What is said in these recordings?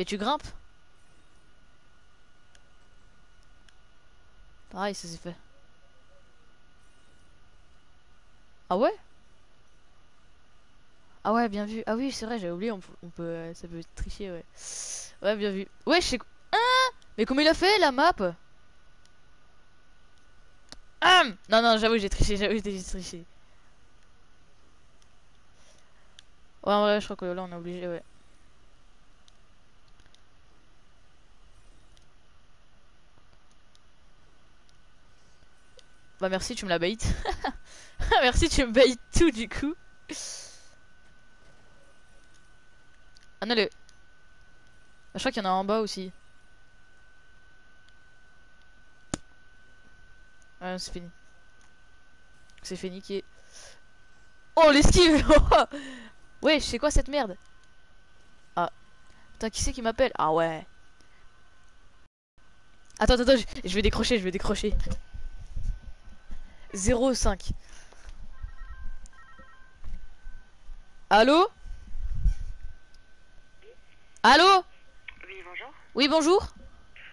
Mais tu grimpes Pareil, ça s'est fait. Ah ouais? Ah ouais, bien vu. Ah oui, c'est vrai, j'avais oublié, on, peut- euh, ça peut tricher, ouais. Ouais, bien vu. Ouais, je sais... Hein? Mais comment il a fait, la map? Ah Non, non, j'avoue, j'ai triché, j'avoue, j'ai triché. Ouais, vrai, je crois que là, on est obligé, ouais. Bah merci, tu me la merci, tu me bait tout, du coup. Ah non, le... Ah, Je crois qu'il y en a en bas aussi. Ouais, c'est fini. C'est fini qui est... Oh, l'esquive Ouais, c'est quoi cette merde? Ah. Putain, qui c'est qui m'appelle? Ah ouais. Attends, attends, je vais décrocher, je vais décrocher. 05. Allô? Allô? Oui, bonjour. Oui, bonjour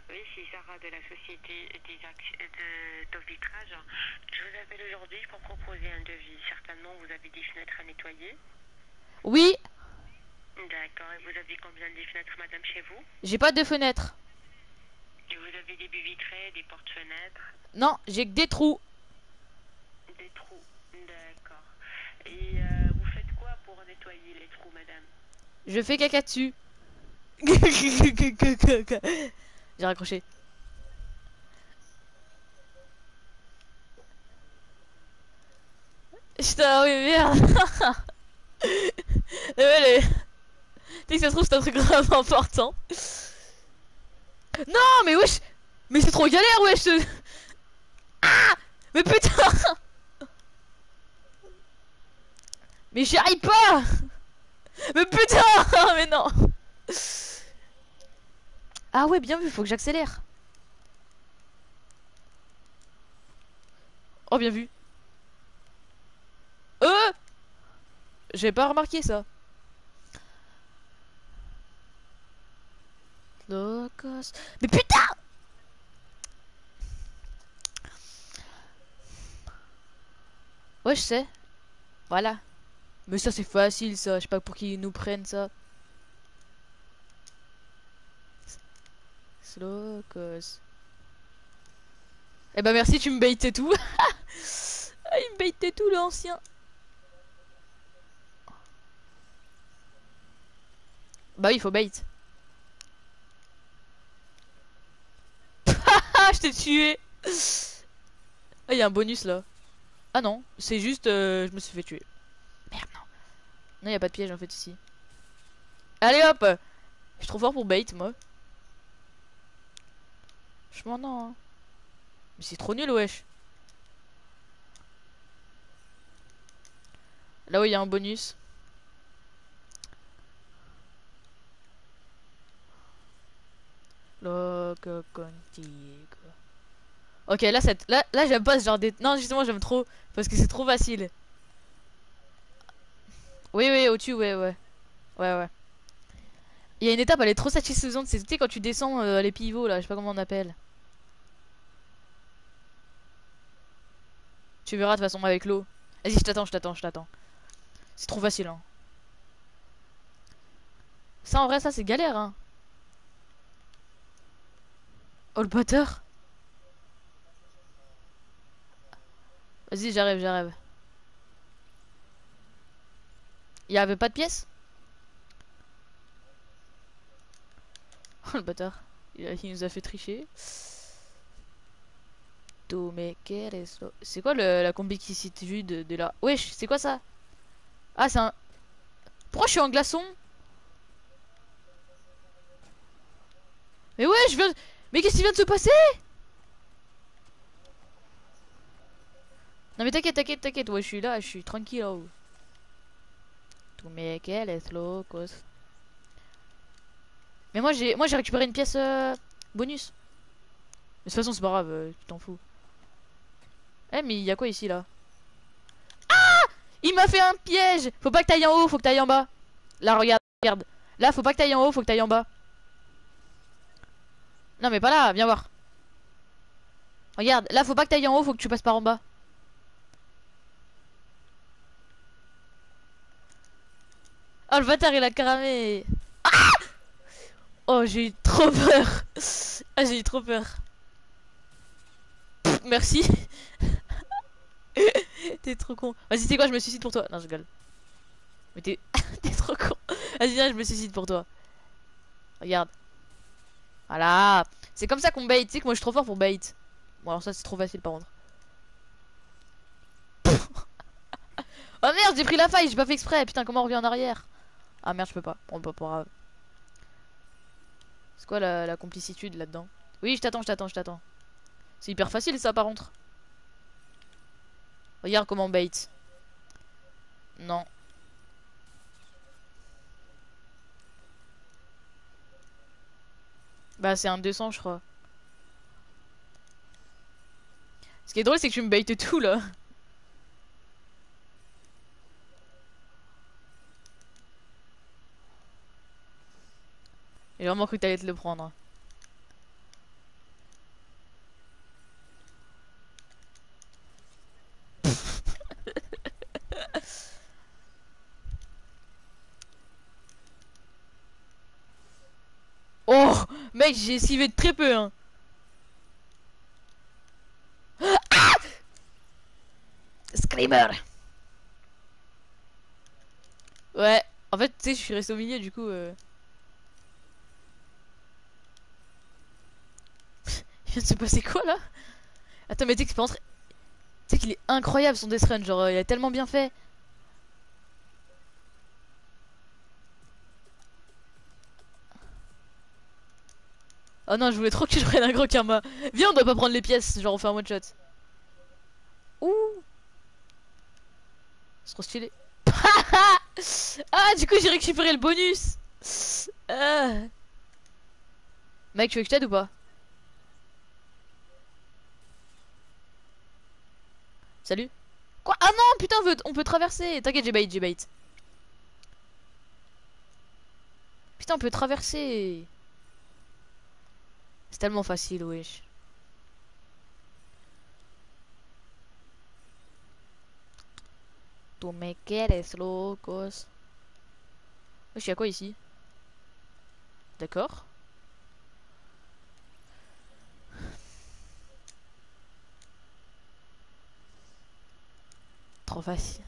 Oui, c'est Sarah de la société des de Vitrage. Je vous appelle aujourd'hui pour proposer un devis. Certainement, vous avez des fenêtres à nettoyer. Oui, D'accord. Et vous avez combien de fenêtres, madame, chez vous? J'ai pas de fenêtre. Et vous avez des baies vitrées, des portes-fenêtres, Non, j'ai que des trous. Des trous. D'accord. Et euh, vous faites quoi pour nettoyer les trous, madame? Je fais caca dessus. J'ai raccroché. Putain, oui, merde. Ouais, Tu sais que ça se trouve, c'est un truc grave important. Non, mais wesh. Mais c'est trop galère, wesh. Ah Mais putain. Mais j'y arrive pas. Mais putain Mais non Ah ouais, bien vu, faut que j'accélère. Oh, bien vu. Euh J'ai pas remarqué ça. Mais putain Ouais, je sais. Voilà. Mais ça, c'est facile, ça. Je sais pas pour qui ils nous prennent ça. Slowcos. Eh ben merci, tu me baitais tout. ah, il me baitait tout, l'ancien. Bah oui, il faut bait. Je t'ai tué. Ah, il y a un bonus là. Ah non, c'est juste, euh, je me suis fait tuer. Non. Il a pas de piège en fait ici. Allez hop Je suis trop fort pour bait, moi. Franchement, non. hein. Mais c'est trop nul, wesh. Là où il y a un bonus. Ok, là, cette... là, là j'aime pas ce genre de... Non, justement, j'aime trop. Parce que c'est trop facile. Oui, oui, au-dessus, ouais, ouais. Ouais, ouais. Il y a une étape, elle est trop satisfaisante. C'est quand tu descends euh, les pivots, là, je sais pas comment on appelle. Tu verras de toute façon avec l'eau. Vas-y, je t'attends, je t'attends, je t'attends. C'est trop facile, hein. Ça, en vrai, ça, c'est galère, hein. Oh, le. Vas-y, j'arrive, j'arrive. Il y avait pas de pièces? Oh, le bâtard. Il, nous a fait tricher. C'est quoi le, la complicité de, de là Wesh, c'est quoi ça? Ah, c'est un... Pourquoi je suis en glaçon? Mais ouais, je viens... Mais qu'est-ce qui vient de se passer? Non mais t'inquiète, t'inquiète, t'inquiète, ouais, je suis là, je suis tranquille là-haut. Tu me quieres locos. Mais moi j'ai moi j'ai récupéré une pièce euh, bonus. Mais de toute façon c'est pas grave, euh, tu t'en fous. Eh mais il y a quoi ici là? Ah Il m'a fait un piège Faut pas que t'ailles en haut, faut que t'ailles en bas. Là regarde, regarde. Là faut pas que t'ailles en haut, faut que t'ailles en bas. Non, mais pas là, viens voir. Regarde, là, faut pas que t'ailles en haut, faut que tu passes par en bas. Oh, le bâtard, il a cramé. Ah oh, j'ai eu trop peur. Ah, j'ai eu trop peur. Merci. t'es trop con. Vas-y, c'est quoi, je me suicide pour toi. Non, je rigole. Mais t'es trop con. Vas-y, viens, je me suicide pour toi. Regarde. Voilà. C'est comme ça qu'on bait. Tu sais que moi, je suis trop fort pour bait. Bon, alors ça, c'est trop facile, par contre. oh merde, j'ai pris la faille, j'ai pas fait exprès. Putain, comment on revient en arrière? Ah merde, je peux pas. Bon, pas pour grave. C'est quoi la, la complicitude là-dedans? Oui, je t'attends, je t'attends, je t'attends. C'est hyper facile, ça, par contre. Regarde comment on bait. Non. Bah c'est un 200 je crois. Ce qui est drôle c'est que tu me baites tout là. J'ai vraiment cru que t'allais te le prendre. oh Mec j'ai esquivé de très peu hein. Ah Screamer Ouais, en fait tu sais je suis resté au milieu du coup euh... vient de se quoi là? Attends mais tu sais que Tu sais qu'il est incroyable son Death Run, genre euh, il a tellement bien fait Oh non, je voulais trop que tu prennes un gros karma. Viens, on doit pas prendre les pièces, genre on fait un one shot. Ouh. C'est trop stylé. ah, du coup, j'ai récupéré le bonus. Ah. Mec, tu veux que je t'aide ou pas? Salut Quoi? Ah non, putain, on, veut, on peut traverser. T'inquiète, j'ai bait, j'ai bait. Putain, on peut traverser. C'est tellement facile, wesh. Tu me quieres, locos. Wesh, y'a quoi ici? D'accord. Trop facile.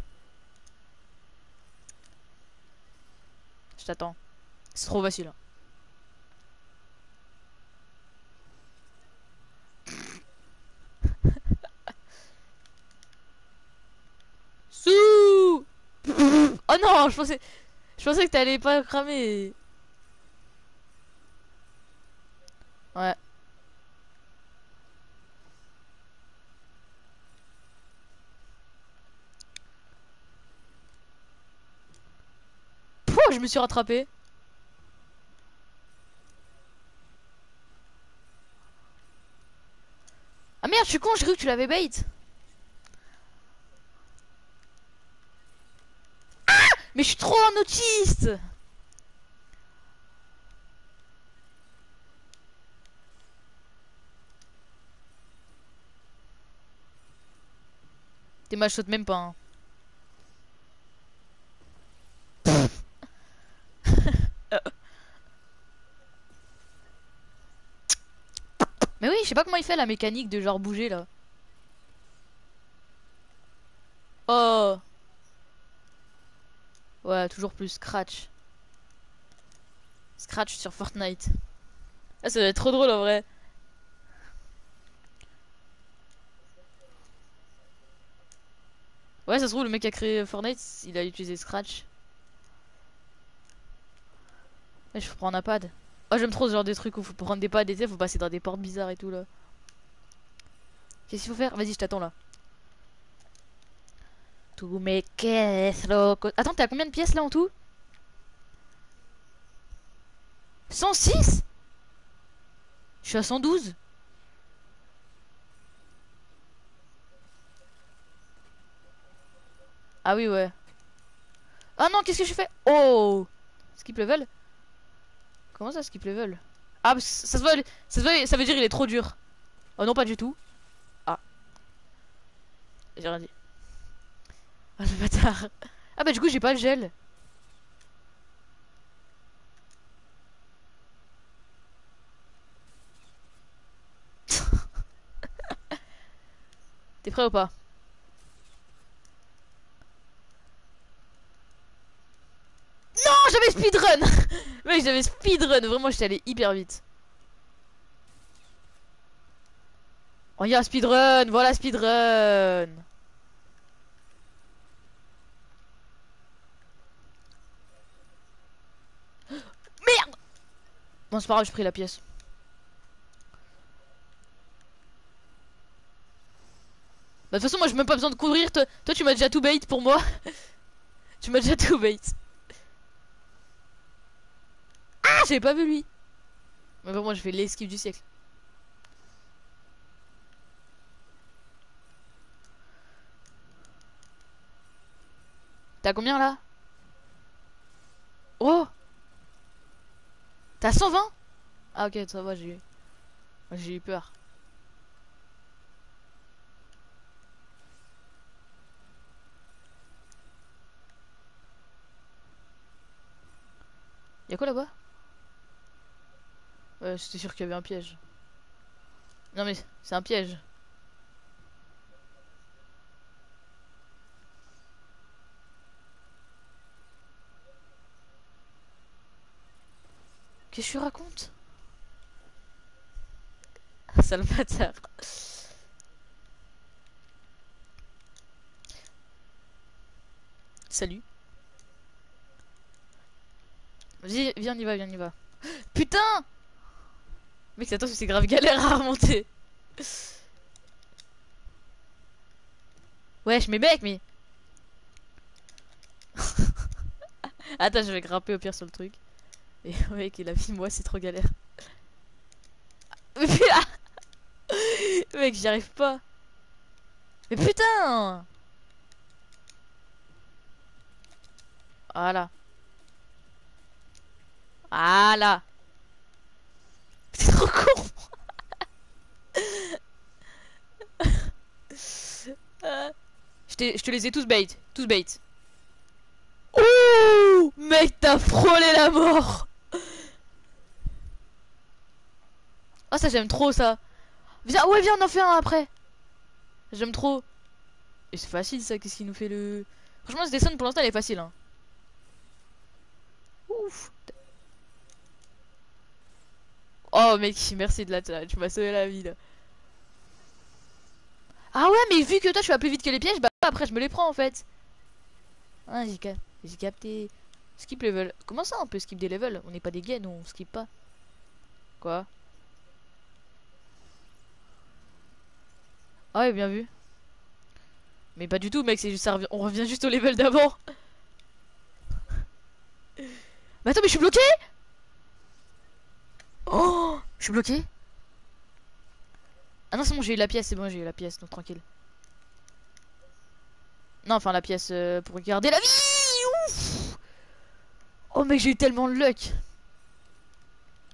Je t'attends. C'est trop facile. hein. Sous Oh non, je pensais je pensais que t'allais pas cramer. Ouais. Je me suis rattrapé. Ah merde, je suis con, j'ai cru que tu l'avais bait. Mais je suis trop un autiste T'es mal saute même pas. Hein. Mais oui, je sais pas comment il fait la mécanique de genre bouger là. Oh Ouais, toujours plus Scratch. Scratch sur Fortnite. Ah, ça doit être trop drôle en vrai. Ouais, ça se trouve, le mec qui a créé Fortnite, il a utilisé Scratch. Je prends un pad. Oh, j'aime trop ce genre de trucs où faut prendre des pads et faut passer dans des portes bizarres et tout là. Qu'est-ce qu'il faut faire? Vas-y, je t'attends là. Tous mes caisses loco. Attends, t'es à combien de pièces là en tout? 106 Je suis à 112 Ah oui, ouais. Ah non, qu'est-ce que je fais? Oh Skip level? Comment ça, skip level? Ah, ça se voit, ça se voit, ça veut dire il est trop dur. Oh non, pas du tout. Ah. J'ai rien dit. Ah, le bâtard. Ah bah du coup, j'ai pas le gel. T'es prêt ou pas? Non, j'avais speedrun Mec, j'avais speedrun, vraiment, j'étais allé hyper vite. Oh, a speedrun, voilà speedrun Merde Bon, c'est pas grave, j'ai pris la pièce. Bah, de toute façon, moi, j'ai même pas besoin de courir. Toi, toi tu m'as déjà tout bait pour moi. tu m'as déjà tout bait. Ah, j'avais pas vu lui. Mais bon, moi, je fais l'esquive du siècle. T'as combien là? Oh T'as 120 Ah ok, ça va, j'ai eu... J'ai eu peur. Y'a quoi là-bas? Ouais, c'était sûr qu'il y avait un piège. Non mais, c'est un piège. Qu'est-ce que racontes? Sale bâtard. Salut. Vas-y, viens, on y va, viens, on y va. Putain Mec, attends, c'est grave galère à remonter. Wesh, mais mec, mais... attends, je vais grimper au pire sur le truc. Et mec, il a moi, c'est trop galère. mec, j'y arrive pas. Mais putain Voilà. Voilà. C'est trop con. je, te les ai tous bait. Tous bait. Oh Mec, t'as frôlé la mort Oh ça j'aime trop ça Viens, ouais viens on en fait un après J'aime trop Et c'est facile ça, qu'est-ce qui nous fait le... Franchement ce dessin pour l'instant elle est facile hein. Ouf Oh mec, merci de la tu m'as sauvé la vie là. Ah ouais, mais vu que toi tu vas plus vite que les pièges, bah après je me les prends en fait. Ah, j'ai capté. Skip level. Comment ça on peut skip des levels? On n'est pas des gains, on skip pas. Quoi? Ah ouais, bien vu. Mais pas du tout, mec, c'est juste ça on revient juste au level d'avant. mais attends, mais je suis bloqué Oh Je suis bloqué. Ah non c'est bon j'ai eu la pièce, c'est bon j'ai eu la pièce, donc tranquille. Non enfin la pièce euh, pour garder la vie Oh mec j'ai eu tellement de luck.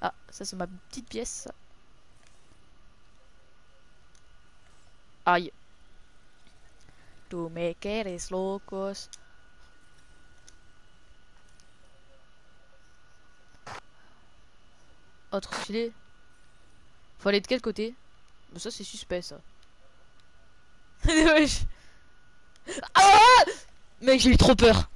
Ah ça c'est ma petite pièce Aïe. To make it locos Autre stylé. Faut aller de quel côté? Bah, Ça c'est suspect ça. ah Mec j'ai eu trop peur.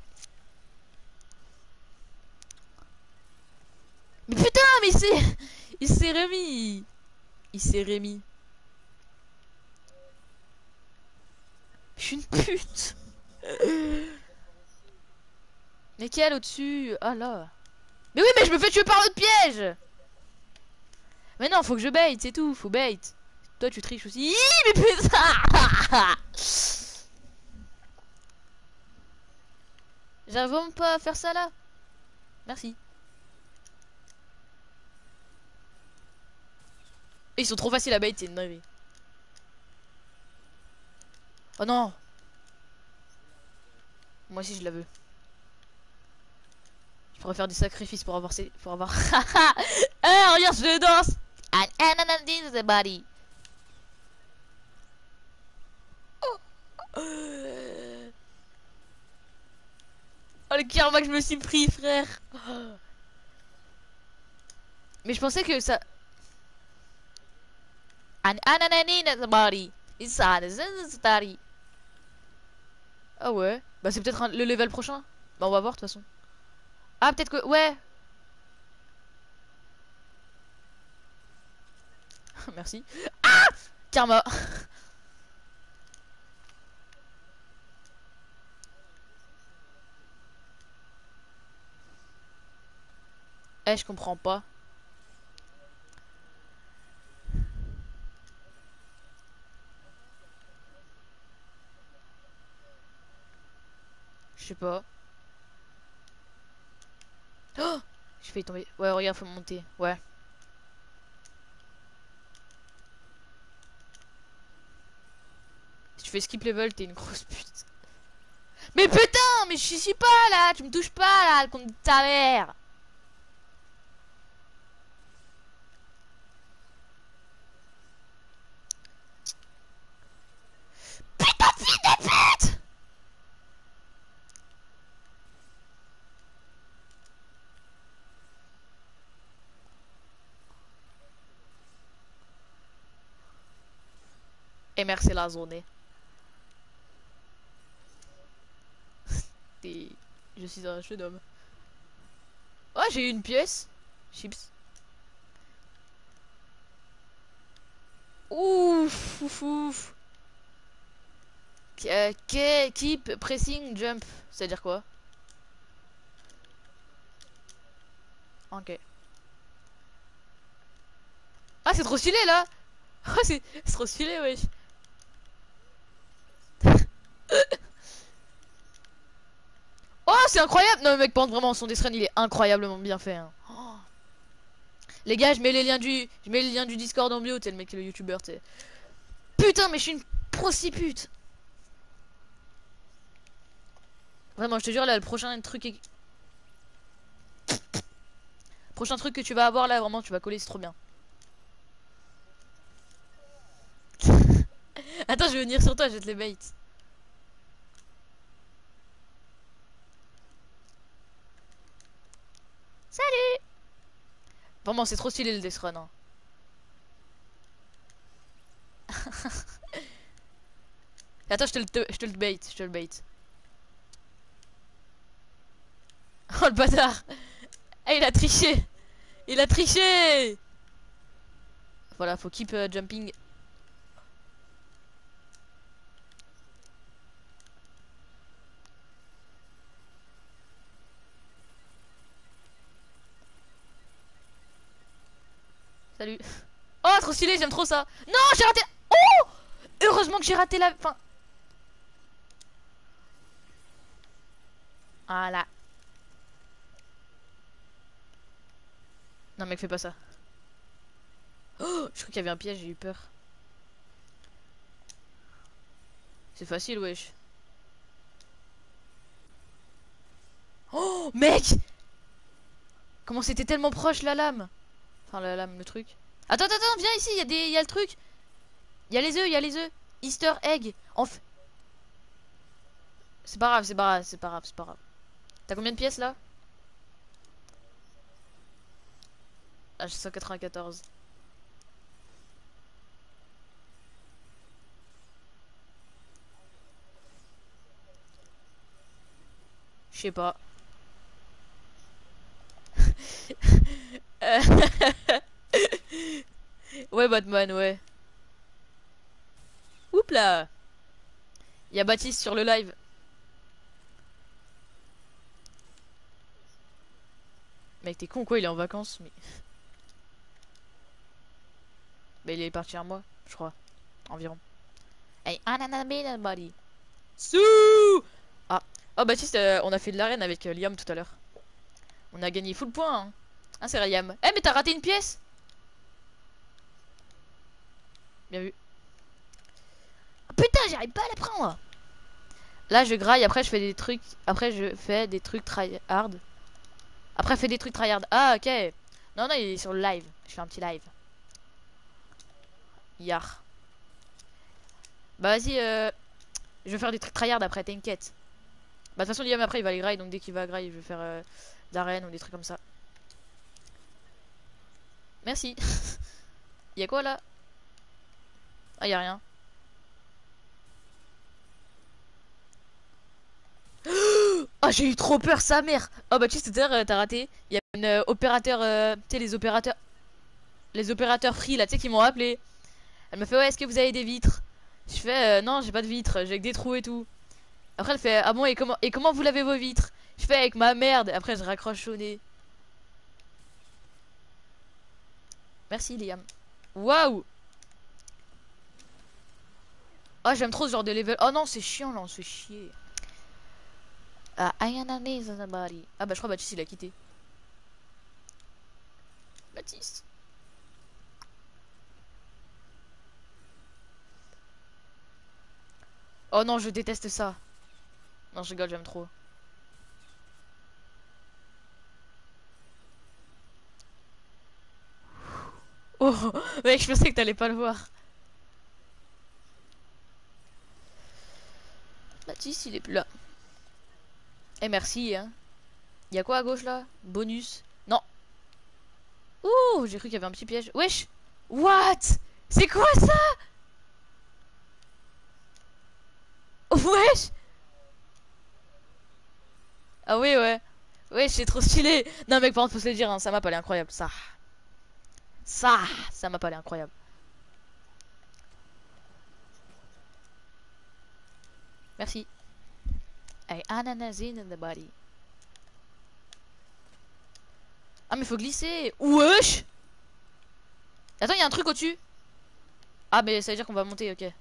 Mais putain mais c'est... Il s'est remis Il s'est remis. Je suis une pute Mais quel au-dessus? Ah là Mais oui mais je me fais tuer par l'autre piège mais non, faut que je bait, c'est tout, faut bait. Toi, tu triches aussi. mais putain J'arrive pas à faire ça là. Merci. Ils sont trop faciles à bait, c'est une Oh non Moi aussi je la veux. Je pourrais faire des sacrifices pour avoir ces... Pour avoir... Eh, regarde, je danse And and the body. Oh le karma que je me suis pris frère. Mais je pensais que ça and the body Inside the body Ah ouais. Bah c'est peut-être le level prochain. Bah on va voir de toute façon. Ah peut-être que... Ouais Merci Ah Karma Eh, je comprends pas. Je sais pas. Oh Je fais tomber. Ouais, regarde, faut monter. Ouais. Tu fais skip level, t'es une grosse pute. Mais putain, mais je suis pas là, tu me touches pas là, le compte de ta mère. Et merci la zone. Je suis un jeune homme. Oh, j'ai eu une pièce. Chips. Ouf, ouf, ouf. Euh, keep pressing jump. C'est-à-dire quoi? Ok. Ah, c'est trop stylé là Oh, c'est trop stylé, wesh. c'est incroyable Non, mec, pense vraiment, son dessin, il est incroyablement bien fait. Hein. Oh. Les gars, je mets les liens du, je mets les liens du Discord en bio, t'es le mec, le youtubeur, t'es. Putain, mais je suis une prostitute. Vraiment, je te jure, là, le prochain truc. Est... Prochain truc que tu vas avoir là, vraiment, tu vas coller, c'est trop bien. Attends, je vais venir sur toi, je vais te les bait. Salut Vraiment, c'est trop stylé le Death Run. Hein. Attends, je te, le, je te le bait, je te le bait. Oh le bâtard Eh il a triché Il a triché Voilà, faut keep uh, jumping Salut. Oh, trop stylé, j'aime trop ça. Non, j'ai raté. Oh Heureusement que j'ai raté la fin. Voilà. Non, mec, fais pas ça. Oh, je crois qu'il y avait un piège, j'ai eu peur. C'est facile, wesh. Oh, mec Comment c'était tellement proche la lame Enfin, la le truc. Attends, attends, viens ici, il y, a des... y a le truc. Il y a les œufs, il y a les œufs. Easter egg. En fait... C'est pas grave, c'est pas grave, c'est pas grave, c'est pas grave. T'as combien de pièces là? Ah, j'ai 194. Je sais pas. ouais, Batman, ouais. Oups là Il y a Baptiste sur le live. Mec, t'es con quoi, il est en vacances, mais... Il est parti un mois, je crois. Environ. Hey, body. Sous Ah, oh Baptiste, euh, on a fait de l'arène avec euh, Liam tout à l'heure. On a gagné full point. Hein. Ah, c'est Rayam. Eh, mais t'as raté une pièce Bien vu. Oh, putain, j'arrive pas à la prendre. Là, je graille. Après, je fais des trucs. Après, je fais des trucs try hard. Après, fais des trucs tryhard. Ah, ok. Non, non, il est sur le live. Je fais un petit live. Yar. Bah, vas-y, euh... je vais faire des trucs tryhard après, t'inquiète. Bah, de toute façon, Liam après, il va aller graille. Donc, dès qu'il va graille, je vais faire euh, d'arène ou des trucs comme ça. Merci. y a quoi là? Ah, y a rien. Oh, j'ai eu trop peur, sa mère. Oh, bah, tu sais, tout à euh, t'as raté. Il y a une euh, opérateur, euh, tu sais, les opérateurs. Les opérateurs free là, tu sais, qui m'ont appelé. Elle me fait, ouais, est-ce que vous avez des vitres? Je fais, euh, non, j'ai pas de vitres, j'ai que des trous et tout. Après, elle fait, ah bon, et comment, et comment vous lavez vos vitres? Je fais, avec ma merde. Après, je raccroche au nez. Merci, Liam. Waouh Oh, j'aime trop ce genre de level. Oh non, c'est chiant là, on se chier. Ah. Ah bah je crois Baptiste il a quitté. Baptiste. Oh non, je déteste ça. Non, je rigole, j'aime trop. Oh, mec, je pensais que t'allais pas le voir. Baptiste, il est plus là. Eh merci hein. Y a quoi à gauche là? Bonus. Non. Ouh, j'ai cru qu'il y avait un petit piège. Wesh What? C'est quoi ça? Wesh Ah oui ouais. Wesh, c'est trop stylé. Non mec, par contre, faut se le dire, hein, ça m'a pas l'air incroyable. Ça. Ça, ça m'a pas l'air incroyable. Merci. Hey, ananas in the body. Ah mais faut glisser Wesh Attends, y a un truc au-dessus Ah mais ça veut dire qu'on va monter, ok.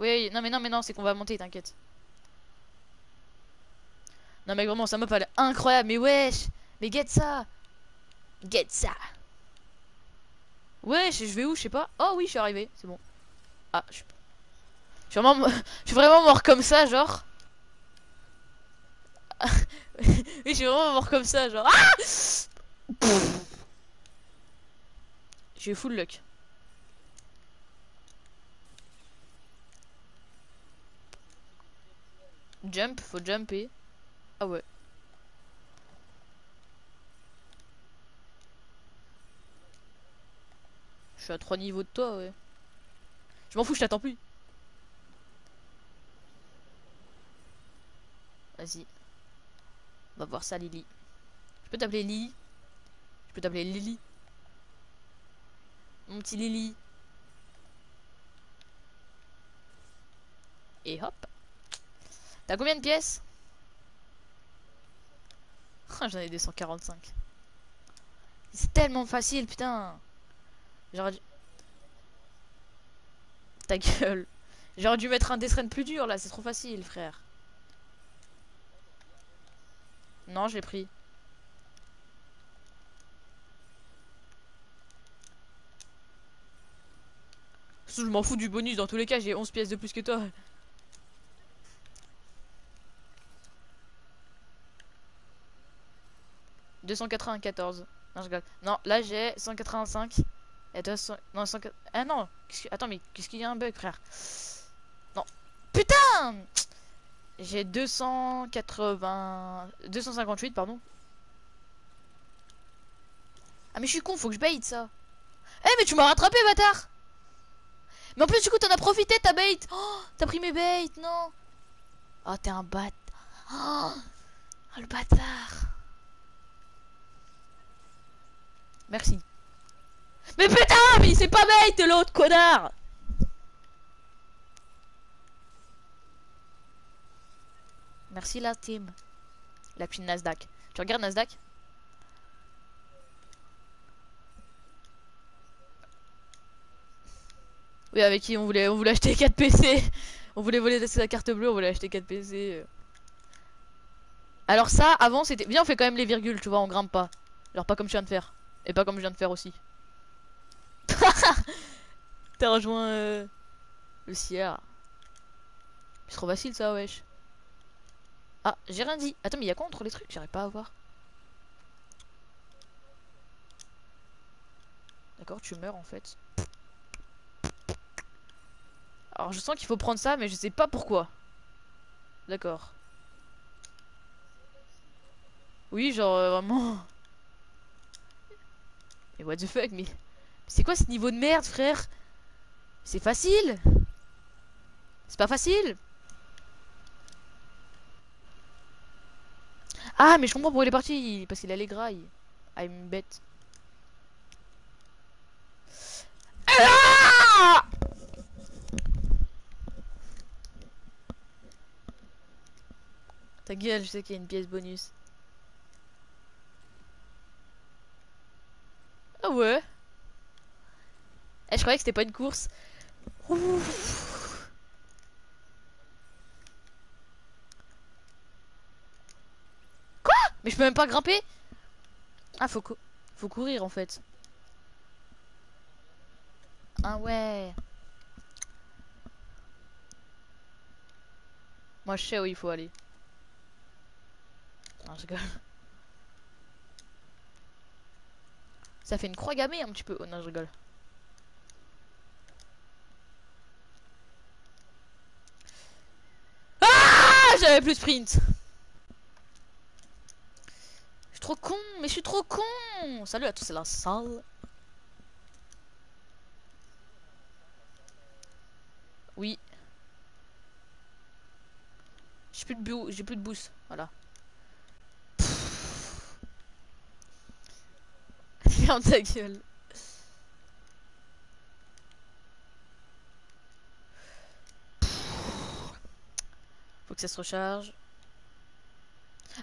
Oui, non mais non mais non, c'est qu'on va monter, t'inquiète. Non mais vraiment, ça m'a pas l'air incroyable, mais wesh Mais get ça Get ça Wesh, je vais où, je sais pas. Oh oui, je suis arrivé, c'est bon. Ah, je... Suis vraiment, je vraiment mort comme ça, genre. oui, je suis vraiment mort comme ça, genre. Ah J'ai full luck. Jump, faut jumper. Ah ouais. Suis à trois niveaux de toi, ouais. Je m'en fous, je t'attends plus. Vas-y. On va voir ça, Lily. Je peux t'appeler Lily Je peux t'appeler Lily Mon petit Lily. Et hop. T'as combien de pièces? J'en ai 245. C'est tellement facile, putain. J'aurais dû... Ta gueule. J'aurais dû mettre un dessin plus dur, là. C'est trop facile, frère. Non, j'ai pris. Je m'en fous du bonus. Dans tous les cas, j'ai 11 pièces de plus que toi. « 294. Non, je Non, là j'ai 185. Et 200... Non, 100... Ah non Attends, mais qu'est-ce qu'il y a un bug, frère? Non. Putain J'ai 280... 258, pardon. Ah, mais je suis con, faut que je bait ça. Eh, mais tu m'as rattrapé, bâtard Mais en plus, du coup, t'en as profité, ta bait Oh, t'as pris mes baits, non Oh, t'es un bâtard oh, le bâtard Merci. Mais putain, mais c'est pas bait l'autre connard Merci la team. La petite Nasdaq. Tu regardes Nasdaq? Oui, avec qui on voulait, on voulait acheter 4 PC. On voulait voler sa carte bleue, on voulait acheter 4 PC. Alors ça, avant c'était... Bien, on fait quand même les virgules, tu vois, on grimpe pas. Alors pas comme je viens de faire. Et pas comme je viens de faire aussi. T'as rejoint euh, le Sierra. C'est trop facile ça, wesh. Ah, j'ai rien dit. Attends, mais il y a quoi entre les trucs? J'arrive pas à voir. D'accord, tu meurs en fait. Alors je sens qu'il faut prendre ça, mais je sais pas pourquoi. D'accord. Oui, genre euh, vraiment. Mais what the fuck, mais. C'est quoi ce niveau de merde, frère? C'est facile C'est pas facile Ah, mais je comprends pourquoi il est parti Parce qu'il a les grailles. I'm bête. Ah Ta gueule, je sais qu'il y a une pièce bonus. Ah ouais? Eh, je croyais que c'était pas une course. Quoi? Mais je peux même pas grimper? Ah, faut, faut courir en fait. Ah ouais. Moi je sais où il faut aller. Non, je rigole. Ça fait une croix gammée un petit peu. Oh non, je rigole. Ah J'avais plus sprint. Je suis trop con, mais je suis trop con. Salut à tous, c'est la salle. Oui. J'ai plus de j'ai plus de boost, voilà. Ferme ta gueule. Ça se recharge.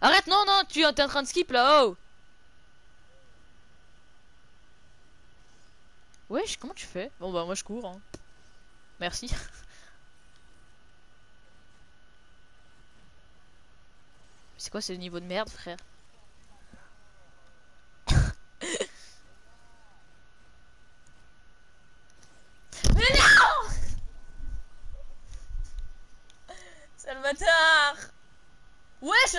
Arrête, non, non, tu es en train de skip là-haut. Wesh, comment tu fais? Bon bah moi je cours. Hein. Merci. C'est quoi ce niveau de merde, frère Mais non Sale bâtard Wesh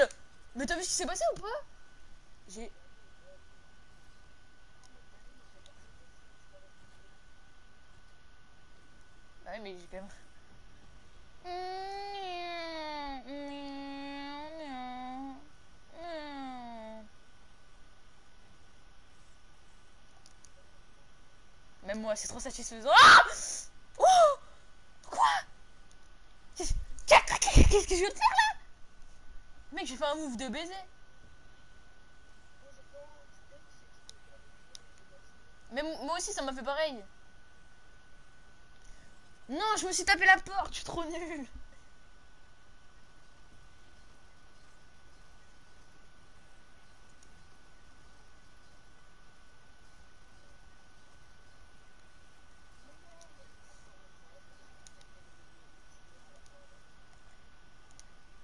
Mais t'as vu ce qui s'est passé ou pas? J'ai... Bah ouais, mais j'ai quand même... Même moi, c'est trop satisfaisant. Ah! Oh! Quoi? Qu'est-ce que je viens de faire? J'ai fait un move de baiser. Mais moi aussi, ça m'a fait pareil. Non, je me suis tapé la porte, je suis trop nul.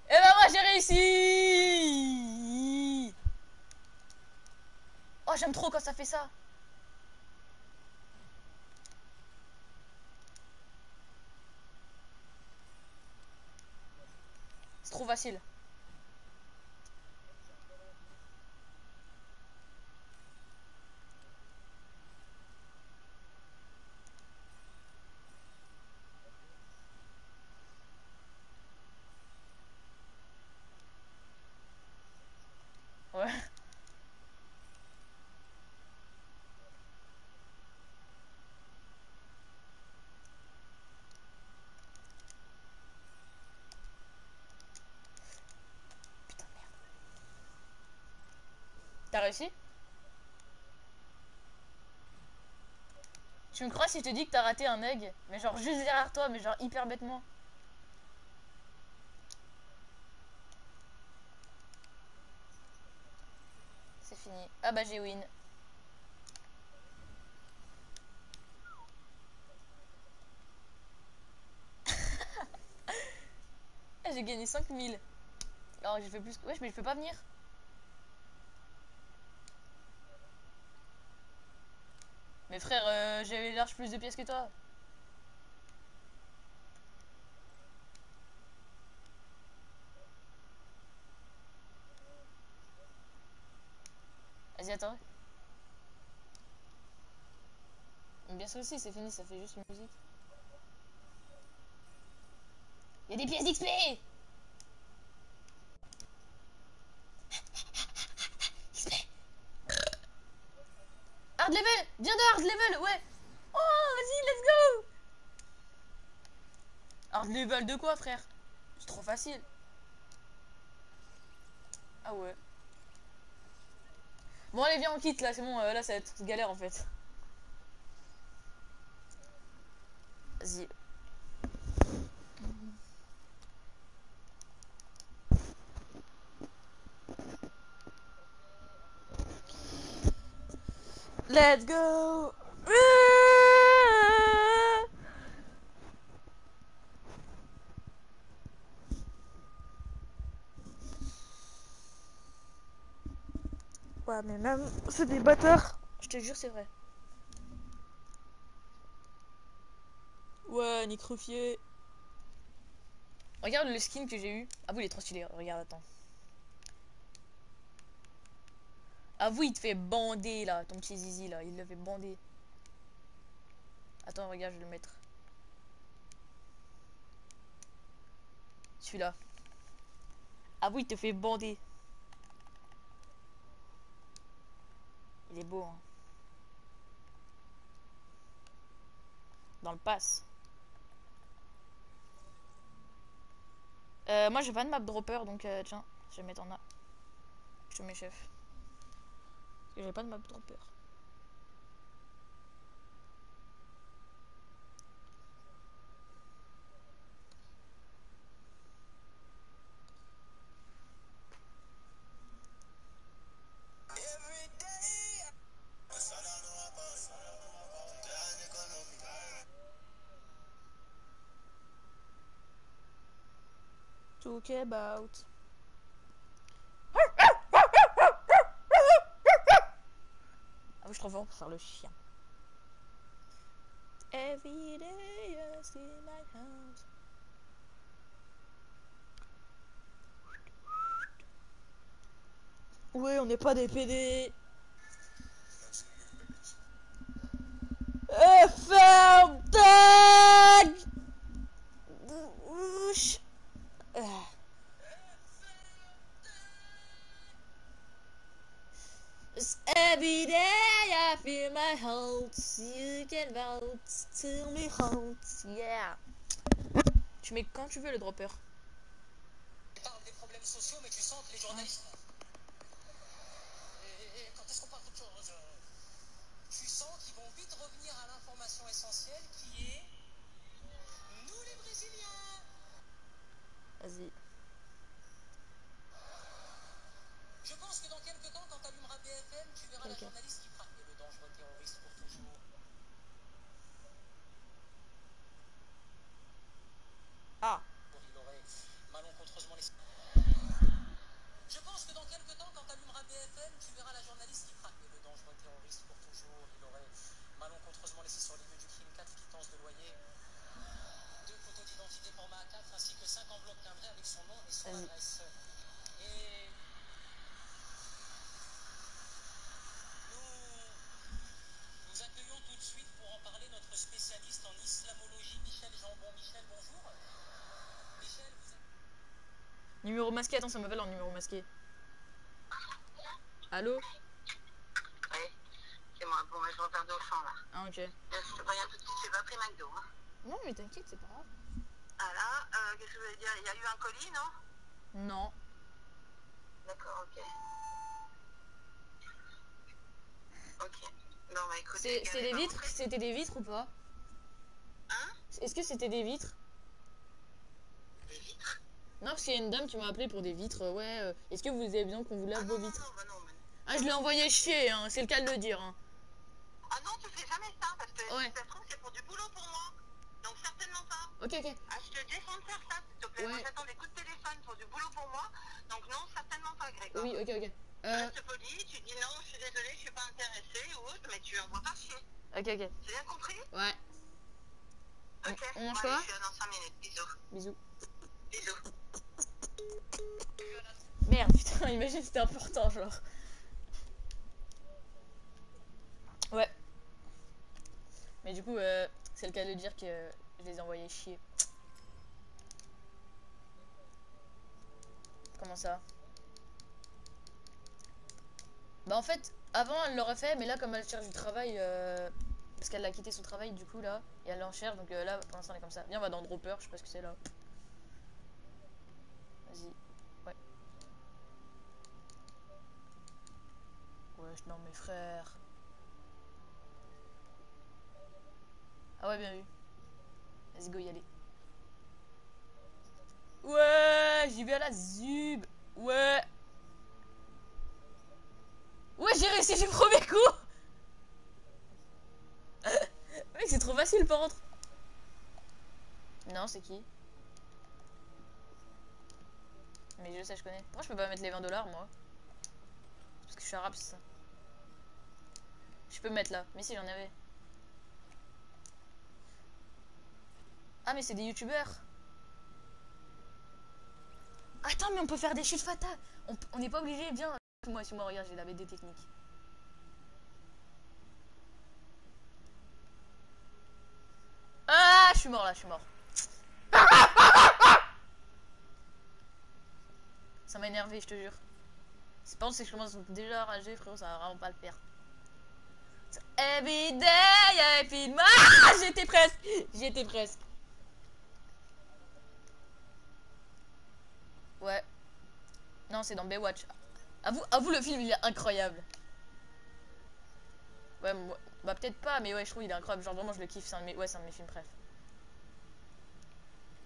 Et ben moi j'ai réussi Oh j'aime trop quand ça fait ça C'est trop facile. Ouais. Putain, merde. T'as réussi? Tu me crois si je te dis que t'as raté un egg Mais genre juste derrière toi, mais genre hyper bêtement? C'est fini. Ah bah j'ai win. J'ai gagné 5000. Alors j'ai fait plus. Wesh, mais je peux pas venir. Mais frère, euh, j'ai large plus de pièces que toi. Vas-y, attends. Bien sûr aussi, c'est fini, ça fait juste une musique. Il y a des pièces d'XP XP Hard level Viens de hard level, ouais Oh, vas-y, let's go Hard level de quoi, frère? C'est trop facile. Ah ouais. Bon, allez, viens, on quitte, là, c'est bon, euh, là, ça va être galère, en fait. Vas-y. Let's go! Ouais, mais même, c'est des bâtards. Je te jure, c'est vrai. Ouais, Nick Ruffier. Regarde le skin que j'ai eu. Ah, vous, il est trop stylé. Regarde, attends. Ah, vous, il te fait bander là, ton petit zizi là. Il le fait bander. Attends, regarde, je vais le mettre. Celui-là. Ah, vous, il te fait bander. Il est beau, hein. Dans le pass. Euh, moi, j'ai pas de map dropper, donc euh, tiens, je vais mettre en A. Je mets chef. J'ai pas de map dropper. Talk about. Pour faire le chien. Every on n'est pas des PD. Eh, You can bounce to me. Yeah. Tu mets quand tu veux le dropper. parle des problèmes sociaux, mais tu sens que les journalistes. Et, et- quand est-ce qu'on parle d'autre chose euh, Tu sens qu'ils vont vite revenir à l'information essentielle qui est. Nous les Brésiliens Vas-y. Je pense que dans quelques temps, quand tu allumeras BFM, tu verras la Ok. journaliste qui terroriste pour toujours. Ah. Il aurait malencontreusement laissé. Je pense que dans quelques temps, quand tu allumeras BFM, tu verras la journaliste qui frappait le dangereux terroriste pour toujours. Il aurait malencontreusement laissé sur les lieux du crime 4 quittances de loyer, deux photos d'identité format A4 ainsi que 5 enveloppes timbrées avec son nom et son Vas-y. adresse. Et. Nous. Nous accueillons tout de suite pour en parler notre spécialiste en islamologie, Michel Jambon. Michel, bonjour. Michel, vous êtes. Numéro masqué, attends, ça m'appelle en numéro masqué. Allô Oui, c'est moi. Bon, je repars au champ là. Ah, ok. Je te préviens tout de suite, j'ai pas pris McDo. Hein. Non, mais t'inquiète, c'est pas grave. Ah là, euh, qu'est-ce que je voulais dire? Il y a eu un colis, non? Non. D'accord, ok. Ok. Non, bah écoute. Je des vitres? C'était des vitres ou pas? Hein? Est-ce que c'était Des vitres? Non, parce qu'il y a une dame qui m'a appelé pour des vitres. Ouais, euh, est-ce que vous avez besoin qu'on vous Ah lave non, vos non, vitres non, bah non, non. Ah, je l'ai envoyé chier, hein, c'est le cas de le dire. Hein. Ah non, tu fais jamais ça parce que Ouais. si ça se trouve, c'est pour du boulot pour moi. Donc certainement pas. Ok, ok. Ah, je te défends de faire ça, s'il te plaît. Moi, Ouais. j'attends des coups de téléphone pour du boulot pour moi. Donc non, certainement pas, Grégoire. Oui, ok, ok. Euh, Reste poli, tu dis non, je suis désolée, je suis pas intéressée ou autre, mais tu envoies pas chier. ok, ok. J'ai bien compris? Ouais, Ok. on mange quoi? Je suis dans 5 minutes. Bisous. bisous. Bisous. Merde, putain, imagine c'était important, genre. Mais Mais du coup, euh, c'est le cas de dire que je les ai envoyés chier. Comment ça? Bah en fait, avant elle l'aurait fait, mais là comme elle cherche du travail, euh, parce qu'elle a quitté son travail du coup là, et elle en cherche, donc euh, là pour l'instant elle est comme ça. Viens, on va dans Dropper, je sais pas ce que c'est là. Vas-y, ouais. Wesh, non mes frères. Ah ouais, bien vu. Let's go y aller. Ouais, j'y vais à la zub. Ouais. Ouais, j'ai réussi du premier coup. Mec, c'est trop facile par contre. Non, c'est qui? Mais je sais, je connais. Pourquoi je peux pas mettre les 20 dollars moi Parce que je suis arabe, c'est ça. Je peux mettre là. Mais si, j'en avais. Ah, mais c'est des youtubeurs. Attends, mais on peut faire des chutes fatales. On n'est pas obligé, viens. Moi, si moi, regarde, j'ai la BD technique. Ah, je suis mort là, je suis mort. Ça m'a énervé, je te jure. C'est pas c'est que je commence déjà à rager, frérot, ça va vraiment pas le faire. Every day I feel my... Ah, j'étais presque, j'étais presque. Ouais. Non, c'est dans Baywatch. Avoue, avoue, le film, il est incroyable. Ouais, moi- bah peut-être pas, mais ouais, je trouve il est incroyable. Genre vraiment, je le kiffe. C'est un ouais, un de mes films préf.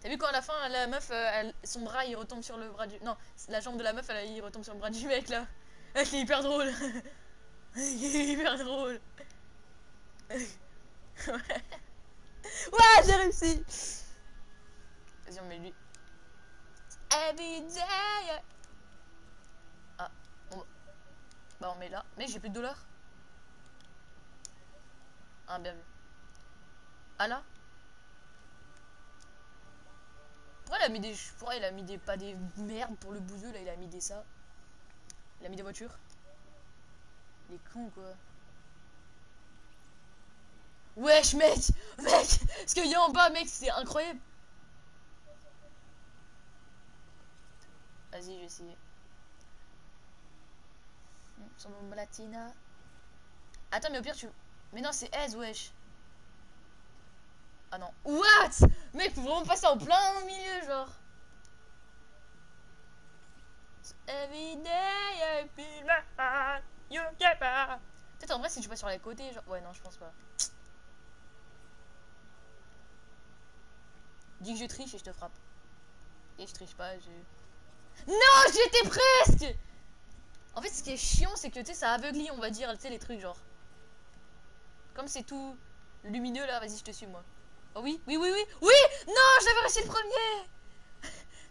T'as vu quand à la fin, la meuf, euh, elle- son bras, il retombe sur le bras du... Non, la jambe de la meuf, elle, il retombe sur le bras du mec, là. C'est hyper drôle. Hyper drôle. ouais, Ouais, j'ai réussi. Vas-y, on met lui. Every day. Ah, bon. Bah, on met là. Mais j'ai plus de dollars. Ah, bien vu. Ah là Pourquoi il a mis des. Pourquoi il a mis des. Pas des merdes pour le bouseux là, il a mis des ça. Il a mis des voitures. Il est con quoi. Wesh mec Mec Ce qu'il y a en bas mec c'est incroyable Vas-y je vais essayer. Son latina. Attends mais au pire tu... Mais non c'est Ez wesh Ah non. What? Mec faut vraiment passer en plein milieu genre. Peut-être en vrai si tu passes sur les côtés genre... Ouais non je pense pas. Dis que je triche et je te frappe. Et je triche pas, je... Non, j'étais presque En fait, ce qui est chiant, c'est que, tu sais, ça aveuglit, on va dire, tu sais, les trucs, genre. Comme c'est tout lumineux, là, vas-y, je te suis, moi. Oh oui, oui, oui, oui, oui Non, j'avais réussi le premier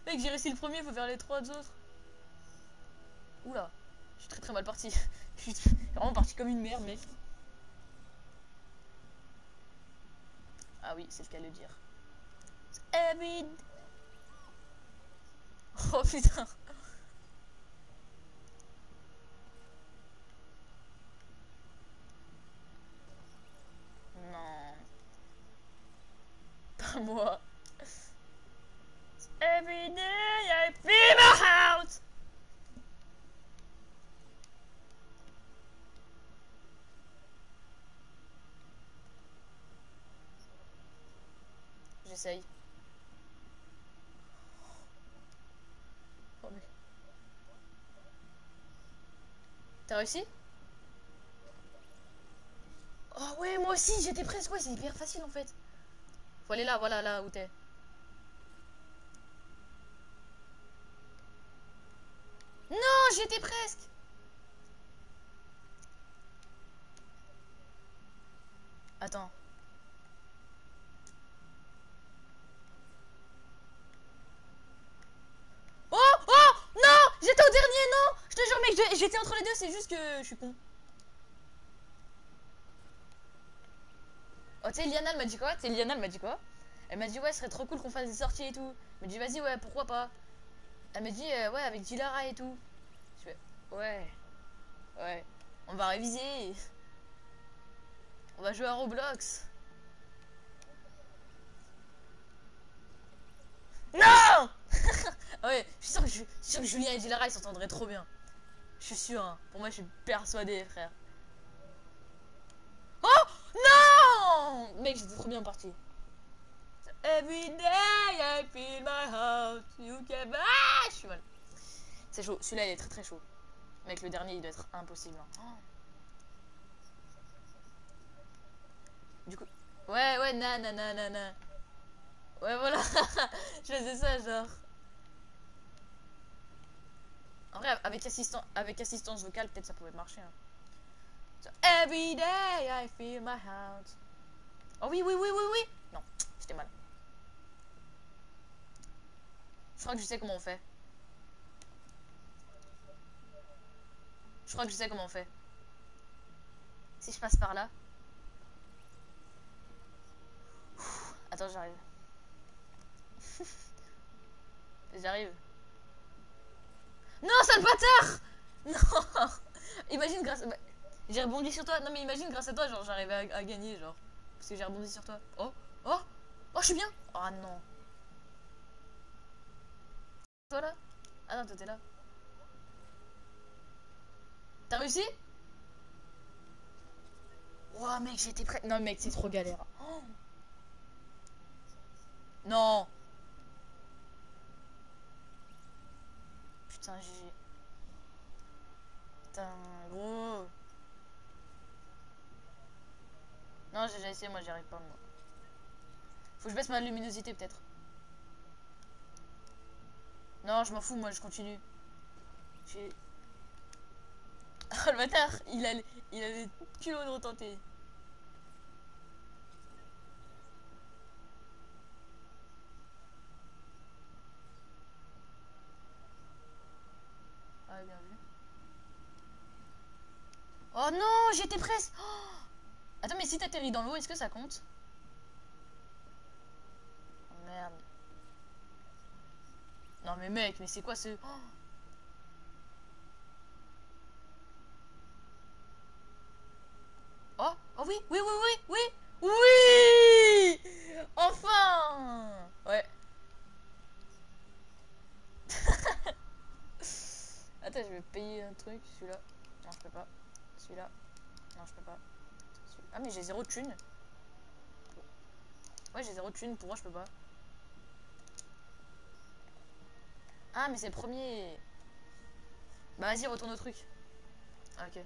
Mec, j'ai réussi le premier, faut faire les trois autres. Oula, je suis très très mal parti. Je suis vraiment parti comme une merde, mec. Ah oui, c'est le cas de dire. Oh putain. Non. Pas moi. Every day I feel my heart. J'essaye. Oh, mais- T'as réussi? Oh ouais, moi aussi, j'étais presque. Ouais, c'est hyper facile en fait. Faut là, voilà, là où t'es. Non, j'étais presque. Attends. Oh Oh Non J'étais au dernier, non Je te jure, mec, j'étais entre les deux, c'est juste que je suis con. Oh, tu sais, Liana, elle m'a dit quoi Tu sais, Liana, elle m'a dit quoi Elle m'a dit, ouais, ce serait trop cool qu'on fasse des sorties et tout. Elle m'a dit, vas-y, ouais, pourquoi pas Elle m'a dit, euh, ouais, avec Dilara et tout. Je fais, ouais, ouais, on va réviser. On va jouer à Roblox. Non ah Ouais, je suis sûr que, sûr que Julien et Dilara ils s'entendraient trop bien. Je suis sûr, hein. pour moi je suis persuadé, frère. Oh Mec, j'étais trop bien parti. Every day I feel my heart, you can... Ah. C'est chaud, celui-là il est très très chaud. Mec, le dernier il doit être impossible. hein. Du coup, ouais, ouais, na na na na na. Ouais, voilà. je faisais ça, genre. En vrai, avec, assistant, avec assistance vocale, peut-être ça pouvait marcher. hein. So, every day I feel my heart. Oh oui, oui, oui, oui, oui. Non, j'étais mal. Je crois que je sais comment on fait. Je crois que je sais comment on fait. Si je passe par là. Attends, j'arrive. j'arrive. Non, sale bâtard Non Imagine grâce... bah, j'ai rebondi sur toi. Non mais imagine grâce à toi, genre j'arrivais à, à gagner, genre. Parce que j'ai rebondi sur toi. Oh Oh Oh, je suis bien Oh non Toi là Ah non, toi t'es là. T'as réussi Oh mec, j'étais prêt. Non mec, c'est trop galère. Oh. Non Putain, j'ai... Putain, gros. Non, j'ai déjà essayé, moi j'y arrive pas, moi. Faut que je baisse ma luminosité, peut-être. Non, je m'en fous, moi je continue. J'ai... Oh, le bâtard, il a, il a les kilos de retenter. Ah, bien vu. Oh non, j'étais presque. Oh Attends, mais si t'atterris dans l'eau, est-ce que ça compte? Oh merde. Non mais mec, mais c'est quoi ce... Oh Oh, oh oui, oui, oui, oui, oui, oui Enfin Ouais. Attends, je vais payer un truc, celui-là. Non, je peux pas. Celui-là. Non, je peux pas. Ah, mais j'ai zéro thune. Ouais, j'ai zéro thune, pourquoi je peux pas Ah, mais c'est le premier. Bah, vas-y, retourne au truc. Ah, ok.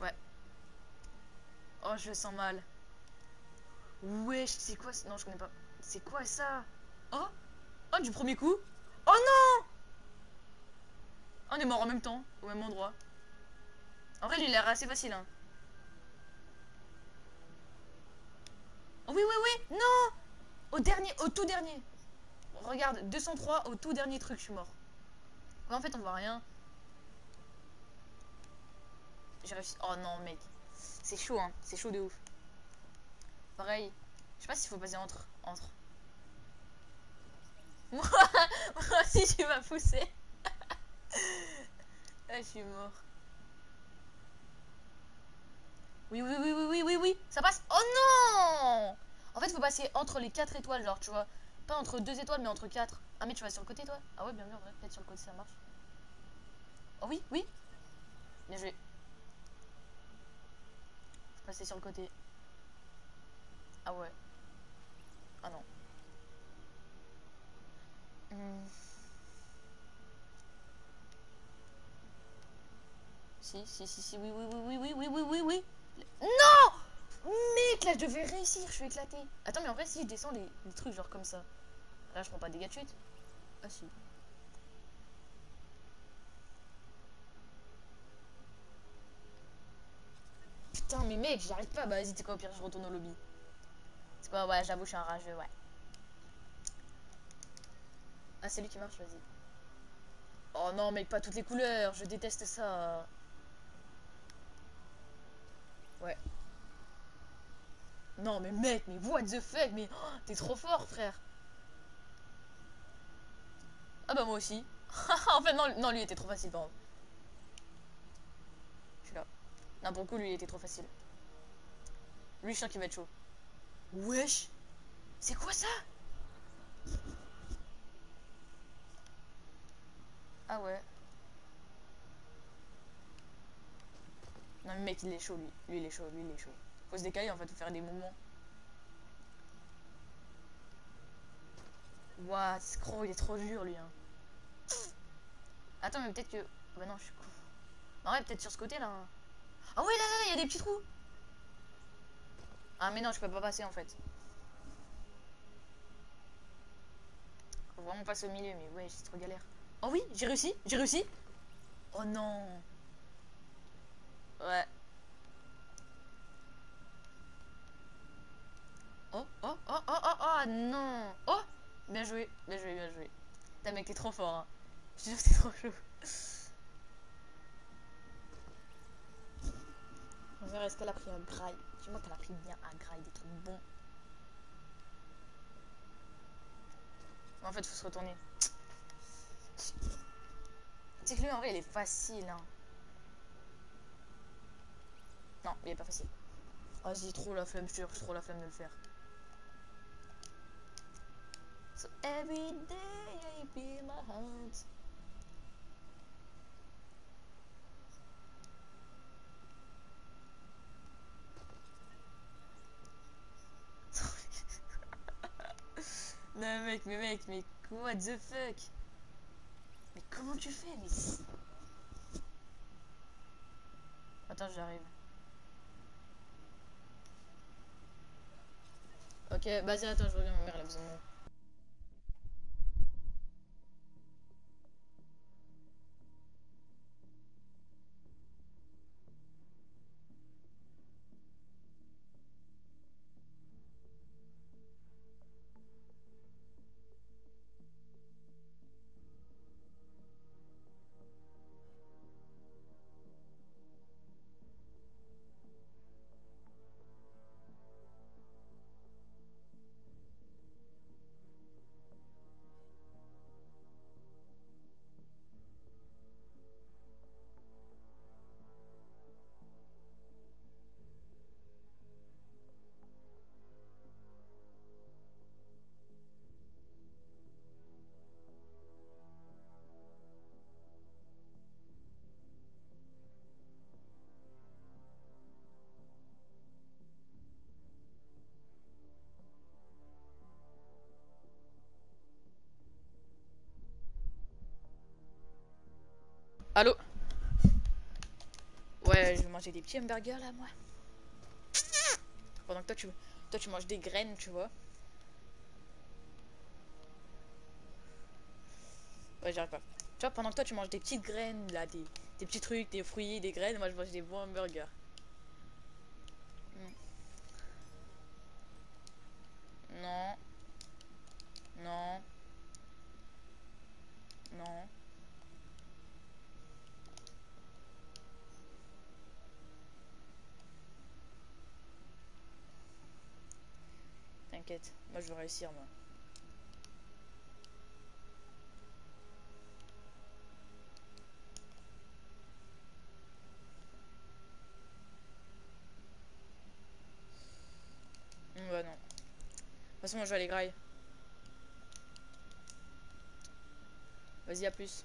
Ouais. Oh, je le sens mal. Wesh, c'est quoi Non, je connais pas. C'est quoi ça? Oh Oh, du premier coup? Oh non On est mort en même temps, au même endroit. En vrai, il a l'air assez facile, hein. Oh oui, oui, oui Non Au dernier, au tout dernier. Regarde, 203 au tout dernier truc, je suis mort. En fait, on voit rien. J'ai réussi. Oh non, mec. C'est chaud, hein. C'est chaud de ouf. Pareil. Je sais pas s'il faut passer entre. Entre. Moi, moi aussi, tu m'as poussé. ah, je suis mort. Oui, oui, oui, oui, oui, oui, oui. Ça passe. Oh non En fait, faut passer entre les 4 étoiles, genre, tu vois. Pas entre 2 étoiles, mais entre 4. Ah, mais tu vas sur le côté, toi Ah ouais, bien vrai. Peut-être sur le côté, ça marche. Oh oui, oui. Bien joué. Passer sur le côté. Ah ouais. Ah non. Hmm. Si, si, si, si, oui, oui, oui, oui, oui, oui, oui, oui, oui. Non Mec, là, je devais réussir, je suis éclaté. Attends, mais en vrai, si je descends les, trucs genre comme ça, là, je prends pas des dégâts de chute Ah si. Putain, mais mec, j'y arrive pas. Bah, vas-y, t'es quoi, au pire, je retourne au lobby. C'est quoi, ouais, j'avoue, je suis un rageux, ouais. Ah, c'est lui qui marche, vas-y. Oh non, mec, pas toutes les couleurs, je déteste ça. Ouais. Non, mais mec, mais what the fuck, mais oh, t'es trop fort, frère. Ah bah moi aussi. en fait, non, non, lui était trop facile, par. Je suis là. Non, pour le coup, lui il était trop facile. Lui, je sens qu'il va être chaud. Wesh C'est quoi ça? Ah ouais. Non mais mec il est chaud lui. Lui il est chaud, lui il est chaud. Faut se décaler en fait, faut faire des mouvements. Ouah, Scro il est trop dur lui hein. Attends mais peut-être que... Bah non je suis con. En vrai peut-être sur ce côté là. hein. Ah ouais là là là, il y a des petits trous. Ah mais non je peux pas passer en fait. Faut vraiment passer au milieu mais ouais c'est trop galère. Oh oui j'ai réussi, j'ai réussi. Oh non. Ouais. Oh, oh, oh, oh, oh, oh, non. Oh, bien joué, bien joué, bien joué. Putain, mec, t'es trop fort. Hein. Je te jure, t'es trop chaud. On verra, est-ce qu'elle a pris un graille Dis-moi qu'elle a pris bien un graille, des trucs bons. En fait, faut se retourner. C'est que lui, en vrai, il est facile. Hein. Non, il est pas facile. Ah, j'ai trop la flemme, je j'ai trop la flemme de le faire. So every day I beat my heart. non mec, mais mec, mais what the fuck? Mais comment tu fais mais... Attends, j'arrive. Ok, vas-y, attends, je reviens, ma mère elle a besoin de moi. Allô Ouais, je vais manger des petits hamburgers là, moi. Pendant que toi tu, toi, tu manges des graines, tu vois. Ouais, j'arrive pas. Tu vois, pendant que toi tu manges des petites graines, là, des, des petits trucs, des fruits, des graines, moi je mange des bons hamburgers. Mm. Non. Non. Non. Moi je vais réussir moi. Hum, bah non. De toute façon je vais aller graille. Vas-y à plus.